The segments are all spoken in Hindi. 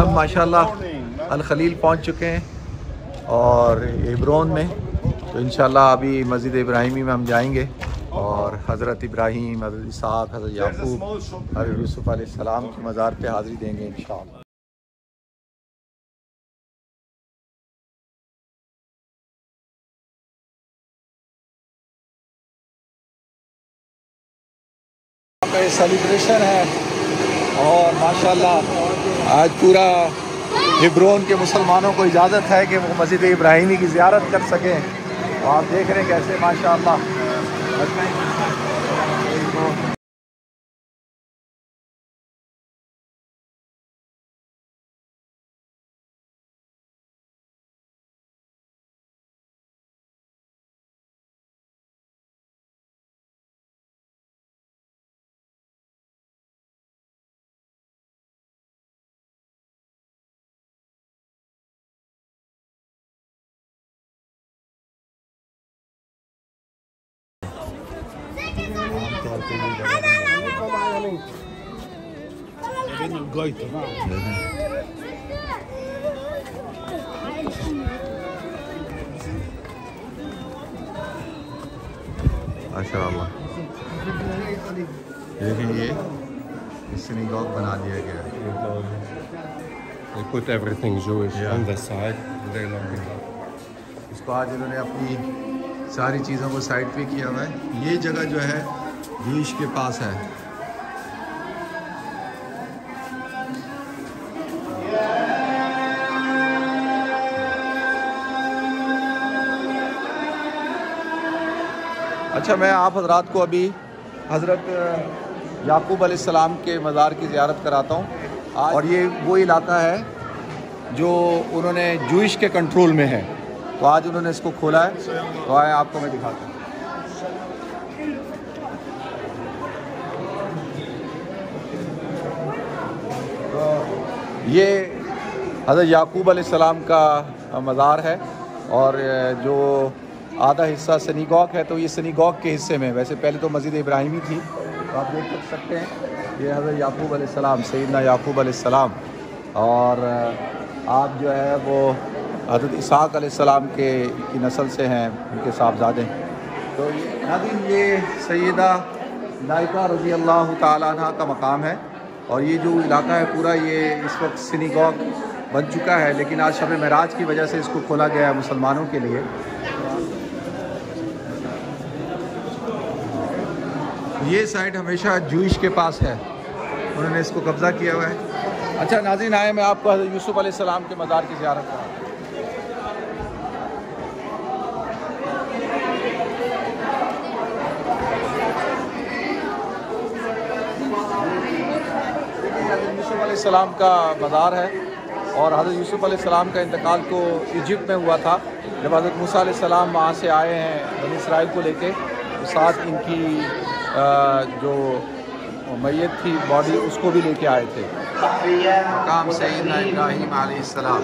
हम माशाल्लाह अल खलील पहुँच चुके हैं और इब्रोन में। तो इन अभी मस्जिद इब्राहिमी में हम जाएँगे और हज़रत इब्राहिम, हज़रत इसहाक, हज़रत याकूब, हज़रत यूसुफ़ सलाम के मज़ार पे हाज़िरी देंगे इन सेलिब्रेशन है और माशाल्लाह आज पूरा हिब्रोन के मुसलमानों को इजाज़त है कि वो मस्जिद इब्राहिमी की ज़्यारत कर सकें। और आप देख रहे हैं कैसे Kleinen und ये बना दिया गया They put everything Jewish yeah. on the side. इसको आज इन्होंने अपनी सारी चीज़ों को साइड पे किया हुआ है ये जगह जो है बीच के पास है अच्छा मैं आप हजरात को अभी हज़रत याकूब अलैहिस्सलाम के मज़ार की ज़्यारत कराता हूँ। और ये वो इलाका है जो उन्होंने जूश के कंट्रोल में है। तो आज उन्होंने इसको खोला है। तो आए, आपको मैं दिखाता हूँ। तो ये हज़रत याकूब अलैहिस्सलाम का मज़ार है और जो आधा हिस्सा सनीगॉक है तो ये सनीगॉक के हिस्से में वैसे पहले तो मस्जिद इब्राहिमी थी तो आप देख सकते हैं। ये हज़रत याकूब अलैहिस्सलाम सैदना याकूब अलैहिस्सलाम और आप जो है वो हज़रत इसहाक अलैहिस्सलाम के, की नस्ल से हैं, उनके साहबजादे तो ये नादिन ये सैदा नायका रज़ी अल्लाह तह का मकाम है। और ये जो इलाका है पूरा, ये इस वक्त सिनीगॉग बन चुका है, लेकिन आज शब महराज की वजह से इसको खोला गया है मुसलमानों के लिए। ये साइड हमेशा जूश के पास है। उन्होंने इसको कब्ज़ा किया हुआ है। अच्छा नाजिन आए मैं आपको यूसुफ़ अलैहिस्सलाम के मज़ार की ज़्यारत करा यूसुफ़ का मज़ार है और हज़रत यूसुफ़ अलैहिस्सलाम का इंतकाल तो इजिप्ट में हुआ था। जब हज़रत मूसा अलैहिस्सलाम वहाँ से आए हैं बनी इसराइल को लेके तो साथ इनकी जो मैत थी बॉडी उसको भी लेके आए थे मकाम सैदना इब्राहीम अलैहिस्सलाम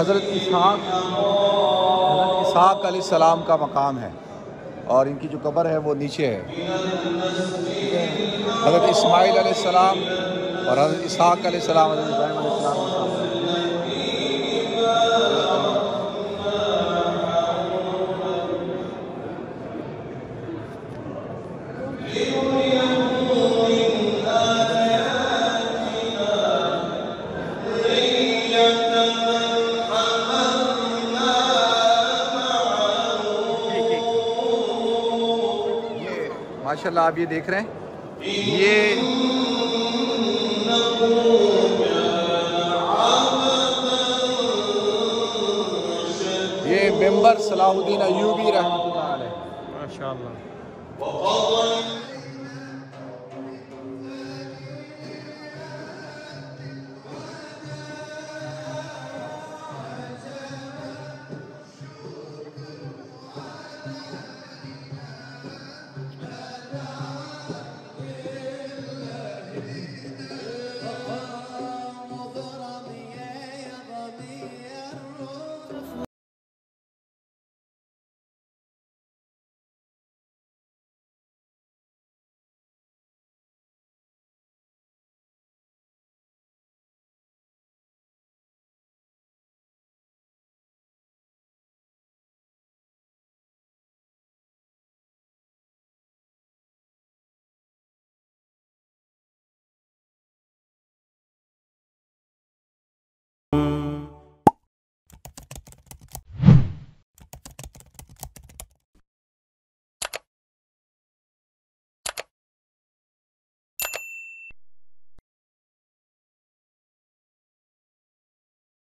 हज़रत इसहाक हज़रत इसहाक सलाम का मकाम है और इनकी जो कब्र है वो नीचे है। हज़रत इस्माईल सलाम और हज़रत इसहाक सलाम, हज़रत इब्राहिम माशाल्लाह आप ये देख रहे हैं। ये ये मेंबर सलाहुद्दीन अयूबी अलैह। माशाल्लाह।